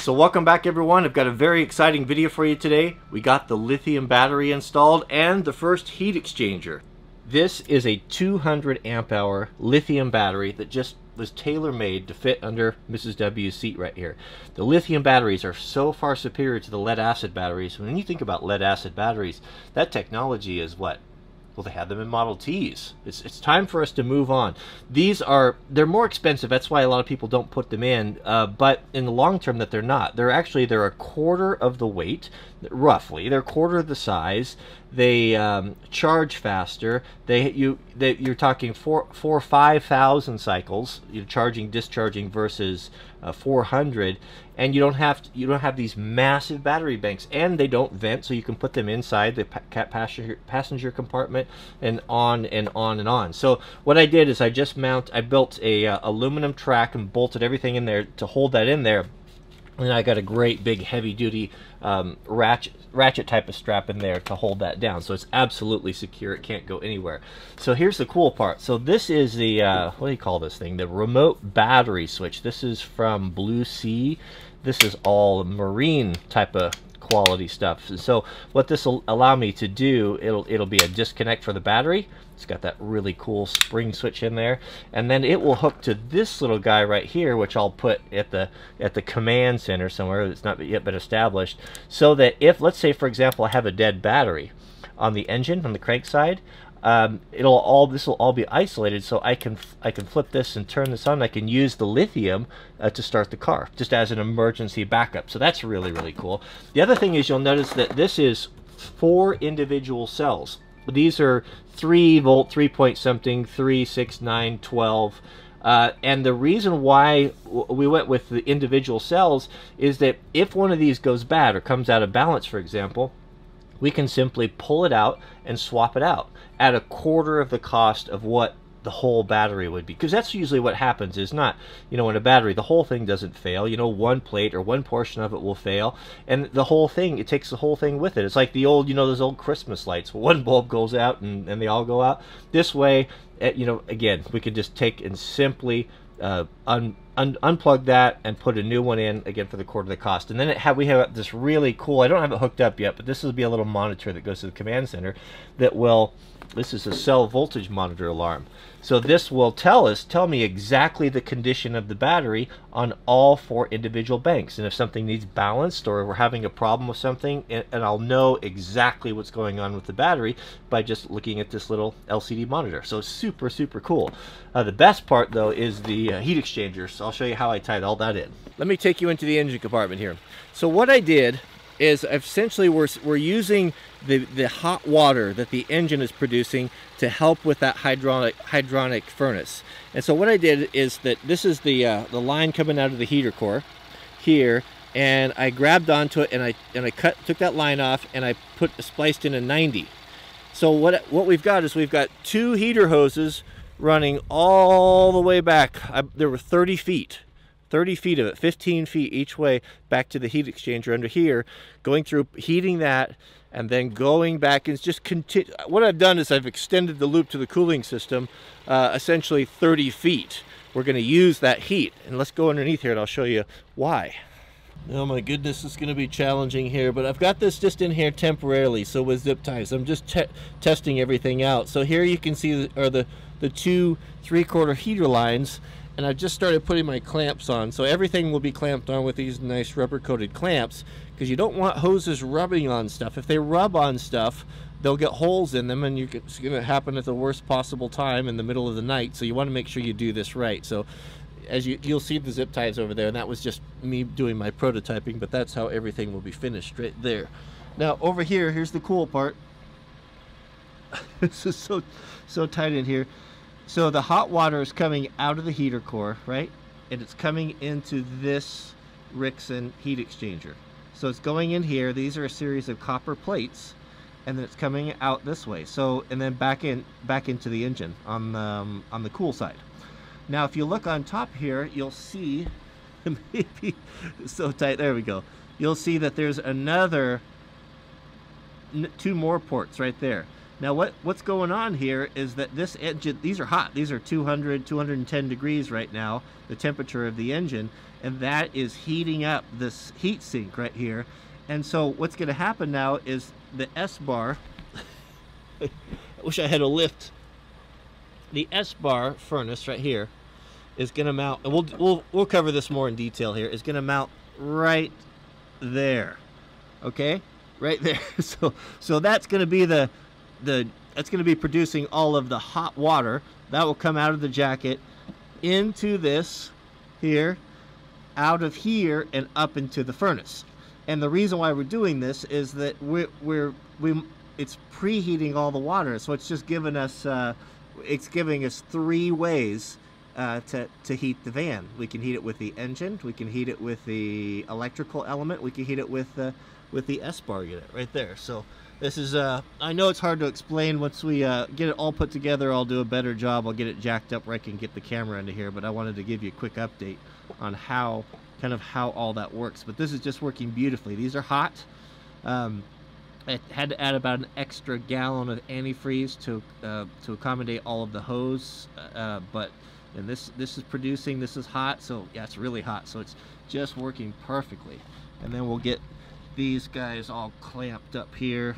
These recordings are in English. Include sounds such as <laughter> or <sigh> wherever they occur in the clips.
So welcome back everyone. I've got a very exciting video for you today. We got the lithium battery installed and the first heat exchanger. This is a 200 amp hour lithium battery that just was tailor-made to fit under Mrs. W's seat right here. The lithium batteries are so far superior to the lead acid batteries. When you think about lead acid batteries, that technology is what well, they had them in Model Ts. It's, it's time for us to move on. These are, they're more expensive. That's why a lot of people don't put them in. Uh, but in the long term that they're not. They're actually, they're a quarter of the weight, roughly. They're quarter the size. They um, charge faster. They, you, they, you're talking four, four, five thousand cycles. You're charging, discharging versus uh, 400 and you don't have to, you don't have these massive battery banks and they don't vent so you can put them inside the passenger passenger compartment and on and on and on so what I did is I just mount I built a uh, aluminum track and bolted everything in there to hold that in there and I got a great big heavy duty um, ratchet ratchet type of strap in there to hold that down. So it's absolutely secure. It can't go anywhere. So here's the cool part. So this is the uh, what do you call this thing? The remote battery switch. This is from Blue Sea. This is all marine type of quality stuff so what this will allow me to do it'll it'll be a disconnect for the battery it's got that really cool spring switch in there. And then it will hook to this little guy right here, which I'll put at the at the command center somewhere that's not yet been established. So that if, let's say, for example, I have a dead battery on the engine, on the crank side, um, it'll all this will all be isolated so I can I can flip this and turn this on. I can use the lithium uh, to start the car just as an emergency backup. So that's really really cool. The other thing is you'll notice that this is four individual cells. These are 3 volt, 3 point something, 3, 6, 9, 12. Uh, and the reason why we went with the individual cells is that if one of these goes bad or comes out of balance, for example, we can simply pull it out and swap it out at a quarter of the cost of what the whole battery would be. Because that's usually what happens is not you know in a battery the whole thing doesn't fail you know one plate or one portion of it will fail and the whole thing it takes the whole thing with it. It's like the old you know those old christmas lights one bulb goes out and, and they all go out. This way eh, you know again we can just take and simply uh, un, un, unplug that and put a new one in again for the quarter of the cost. And then have we have this really cool I don't have it hooked up yet but this will be a little monitor that goes to the command center that will this is a cell voltage monitor alarm. So this will tell us, tell me exactly the condition of the battery on all four individual banks. And if something needs balanced or we're having a problem with something, and, I'll know exactly what's going on with the battery by just looking at this little LCD monitor. So super, super cool. Uh, the best part though is the uh, heat exchanger. So I'll show you how I tied all that in. Let me take you into the engine compartment here. So what I did is essentially we're, we're using the, the hot water that the engine is producing to help with that hydronic hydronic furnace. And so what I did is that this is the uh, the line coming out of the heater core here and I grabbed onto it and I and I cut took that line off and I put spliced in a 90. So what what we've got is we've got two heater hoses running all the way back. I, there were 30 feet 30 feet of it, 15 feet each way back to the heat exchanger under here, going through, heating that, and then going back and just continue. What I've done is I've extended the loop to the cooling system uh, essentially 30 feet. We're going to use that heat. And let's go underneath here and I'll show you why. Oh my goodness, it's going to be challenging here, but I've got this just in here temporarily, so with zip ties. I'm just te testing everything out. So here you can see are the, the two three-quarter heater lines, and I've just started putting my clamps on. So everything will be clamped on with these nice rubber coated clamps because you don't want hoses rubbing on stuff. If they rub on stuff, they'll get holes in them and it's going to happen at the worst possible time in the middle of the night. So you want to make sure you do this right. So as you, you'll see the zip ties over there and that was just me doing my prototyping, but that's how everything will be finished right there. Now over here, here's the cool part. <laughs> this is so, so tight in here. So the hot water is coming out of the heater core, right? And it's coming into this Rixen's heat exchanger. So it's going in here. These are a series of copper plates, and then it's coming out this way. So and then back in back into the engine on the um, on the cool side. Now, if you look on top here, you'll see <laughs> maybe so tight. There we go. You'll see that there's another two more ports right there. Now what what's going on here is that this engine, these are hot. These are 200, 210 degrees right now, the temperature of the engine, and that is heating up this heat sink right here. And so what's going to happen now is the Espar, <laughs> I wish I had a lift. The Espar furnace right here is going to mount, and we'll, we'll, we'll cover this more in detail here, is going to mount right there. Okay? Right there. <laughs> So, so that's going to be the, the that's going to be producing all of the hot water that will come out of the jacket into this here out of here and up into the furnace. And the reason why we're doing this is that we're, we're we it's preheating all the water so it's just giving us uh, it's giving us three ways uh, to, to heat the van. We can heat it with the engine we can heat it with the electrical element we can heat it with the with the Espar unit right there so this is, uh, I know it's hard to explain. Once we uh, get it all put together, I'll do a better job. I'll get it jacked up where I can get the camera into here. But I wanted to give you a quick update on how, kind of how all that works. But this is just working beautifully. These are hot. Um, I had to add about an extra gallon of antifreeze to uh, to accommodate all of the hose. Uh, but and this this is producing. This is hot. So yeah, it's really hot. So it's just working perfectly. And then we'll get these guys all clamped up here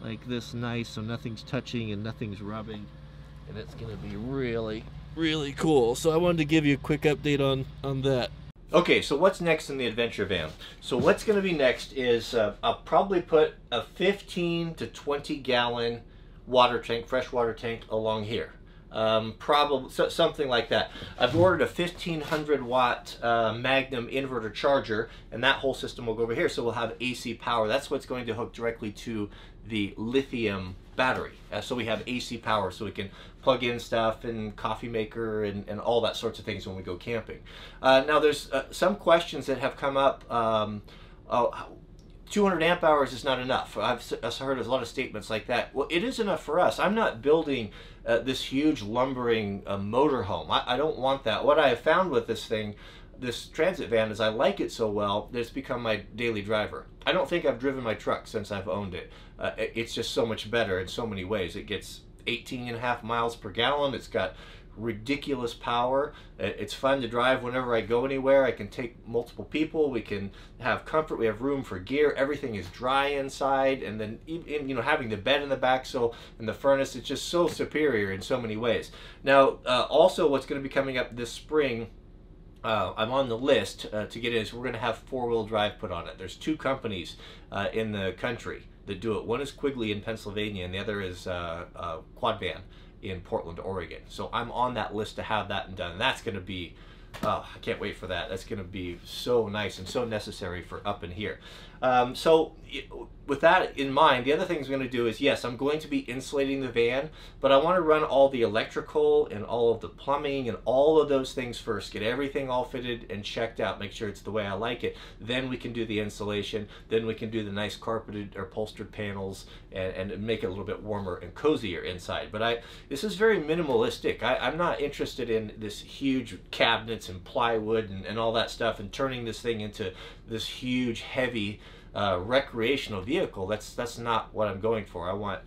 like this nice so nothing's touching and nothing's rubbing and it's gonna be really really cool so I wanted to give you a quick update on on that Okay, so what's next in the adventure van? So what's to be next is uh, I'll probably put a 15 to 20 gallon water tank, freshwater tank along here. Um, probably so, something like that. I've ordered a 1500 watt uh, Magnum inverter charger, and that whole system will go over here. So we'll have AC power. That's what's going to hook directly to the lithium battery. Uh, so we have AC power, so we can plug in stuff and coffee maker and, and all that sorts of things when we go camping. Uh, now, there's uh, some questions that have come up. Um, oh, 200 amp hours is not enough. I've, heard a lot of statements like that. Well, it is enough for us. I'm not building uh, this huge lumbering uh, motorhome. I, I don't want that. What I have found with this thing, this transit van, is I like it so well that it's become my daily driver. I don't think I've driven my truck since I've owned it. Uh, it's just so much better in so many ways. It gets 18 and a half miles per gallon. It's got ridiculous power. It's fun to drive whenever I go anywhere. I can take multiple people. We can have comfort. We have room for gear. Everything is dry inside, and then even, you know having the bed in the back, so and the furnace, it's just so superior in so many ways. Now, uh, also, what's going to be coming up this spring. Uh, I'm on the list uh, to get in. So we're going to have four-wheel drive put on it. There's two companies uh, in the country that do it. One is Quigley in Pennsylvania, and the other is uh, uh, Quadvan in Portland, Oregon. So I'm on that list to have that done. And that's going to be, oh, I can't wait for that. That's going to be so nice and so necessary for up in here. Um, so with that in mind, the other thing I'm going to do is, yes, I'm going to be insulating the van, but I want to run all the electrical and all of the plumbing and all of those things first. Get everything all fitted and checked out. Make sure it's the way I like it. Then we can do the insulation. Then we can do the nice carpeted or upholstered panels and, and make it a little bit warmer and cozier inside. But I, this is very minimalistic. I, am not interested in this huge cabinets and plywood and, and all that stuff and turning this thing into this huge, heavy, uh, recreational vehicle, that's that's not what I'm going for. I want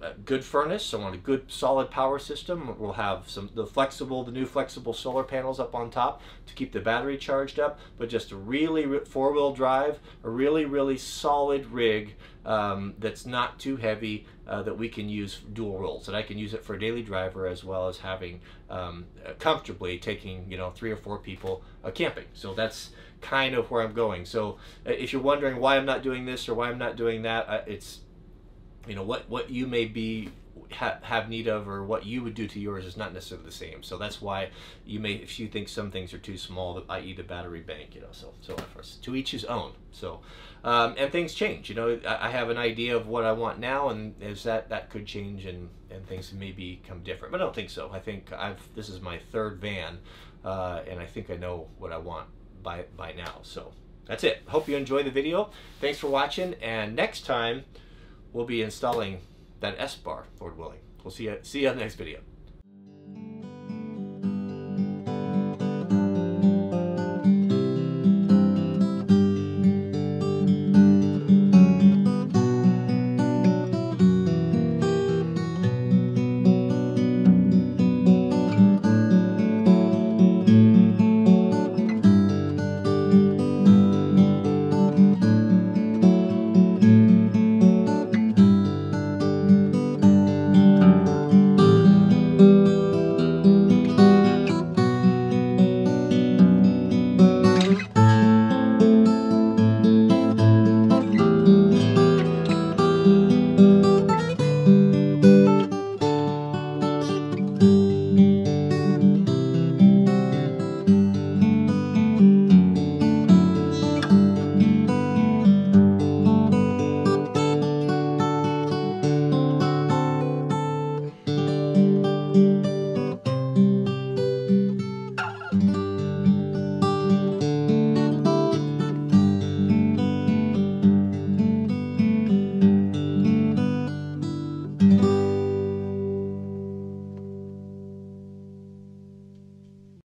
a good furnace. I want a good solid power system. We'll have some the flexible, the new flexible solar panels up on top to keep the battery charged up. But just a really four-wheel drive, a really really solid rig um, that's not too heavy uh, that we can use dual roles. That I can use it for a daily driver as well as having um, comfortably taking you know three or four people uh, camping. So that's kind of where I'm going. So uh, if you're wondering why I'm not doing this or why I'm not doing that, uh, it's you know what what you may be ha- have need of or what you would do to yours is not necessarily the same. So that's why you may if you think some things are too small, i.e. the battery bank, you know. So so to each his own. So um, and things change. You know, I, I have an idea of what I want now, and is that that could change and and things may become different. But I don't think so. I think I've this is my third van, uh, and I think I know what I want by, by now. So that's it. Hope you enjoy the video. Thanks for watching. And next time, we'll be installing that Espar, Lord willing. We'll see you, see you on the next video.